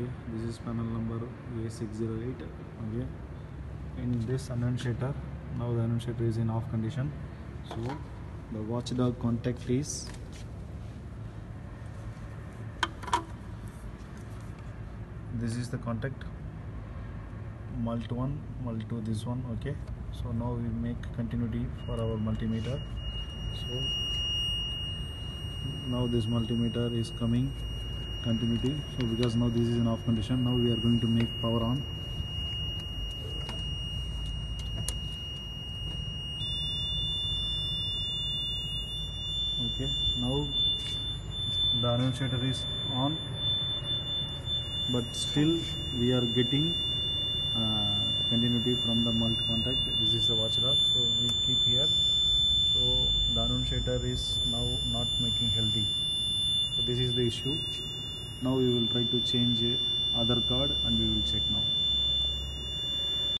okay this is panel number a608 okay. In this annunciator now the annunciator is in off condition. So the watchdog contact is this is the contact. Mult 1 mult 2 this one okay. So now we make continuity for our multimeter. So now this multimeter is coming continuity. So because now this is in off condition now we are going to make power on. Okay now the annunciator is on. But still we are getting uh, continuity from the mult contact this is the watchdog so we keep here. So the annunciator is now not making healthy. So this is the issue now we will try to change other card and we will check now